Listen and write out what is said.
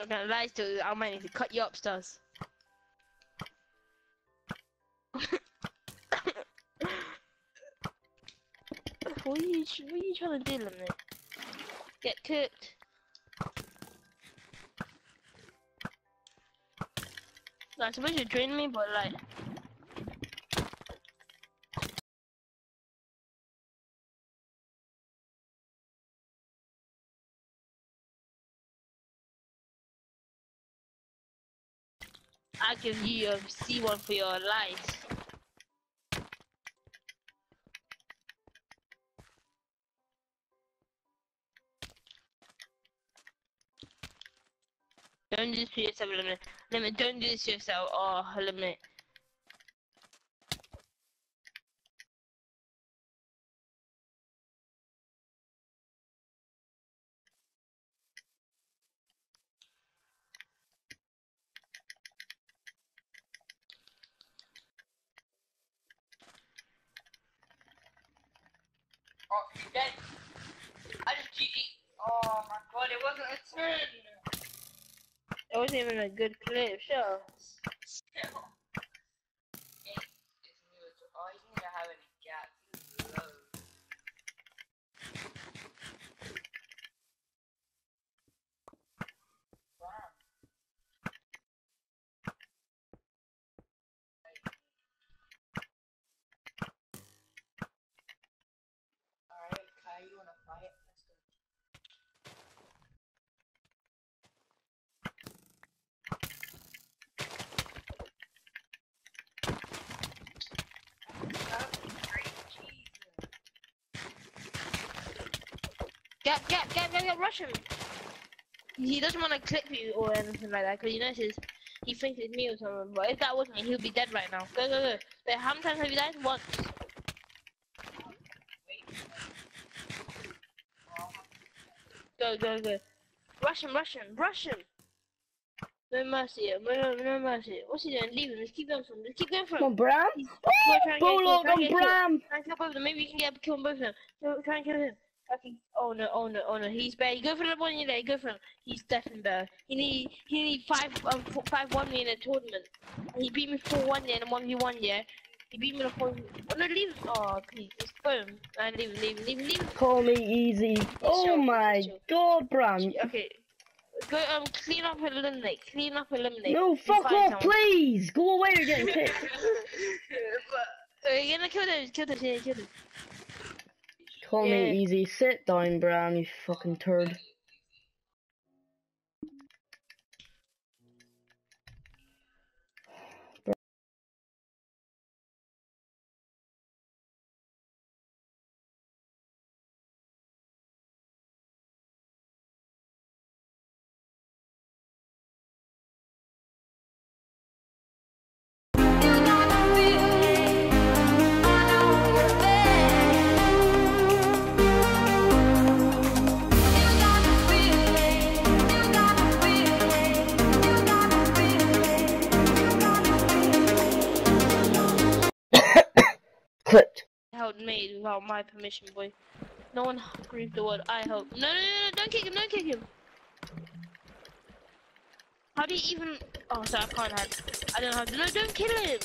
I'm gonna lie to you, I might need to cut you up, stars. what are you, what are you trying to do, Lemon? Get cooked. No, I suppose you're draining me, but like. I can give you a C1 for your life. Don't do this to yourself, Limit. Limit, don't do this yourself. Oh, Limit. Oh, dead. I just GG. Oh my god, it wasn't a turn. It wasn't even a good clip, sure. Still. Hey, it's new. It's- Oh, he's gonna have any gaps. He's low. Wow. Alright, Kai, you wanna fight? Let's go. Gap, gap, gap, gap, gap, rush him. He doesn't want to clip you or anything like that because he knows his, he thinks it's me or something. But if that was me, he'll be dead right now. Go, go, go. Wait, how many times have you died? Once. Go, go, go. Rush him, rush him, rush him. No mercy, no, no, mercy. What's he doing? Leave him. Let's keep going for him. Let's keep going for Come him. on, Bram. He's- Go try and get a kill, Bulldog on get a kill. Bram. Try and kill both of them. Maybe you can get a kill on both of them. Try and kill him. Okay. Oh no, oh no, oh no. He's better. You go for the one there. Go for him. He's definitely better. He need he need five um f- five one me in a tournament. And he beat me four one yeah in a one v one yeah. He beat me a four. Oh no, leave. Oh please, just boom. And leave leave leave leave. Call me easy. Oh sure, my sure. god, Bram. Okay. Go um clean up and eliminate. Clean up and eliminate. No, fuck off, someone. please. Go away, you're getting kicked. but, uh, you're gonna kill them. Kill them. Yeah, kill them. Call Yeah. me easy. Sit down, Bram, you fucking turd. Made without my permission, boy. No one breathed the word I hope. No, no, no, no, don't kick him, don't kick him. How do you even? Oh, sorry, I can't hide. I don't have to. No, don't kill him.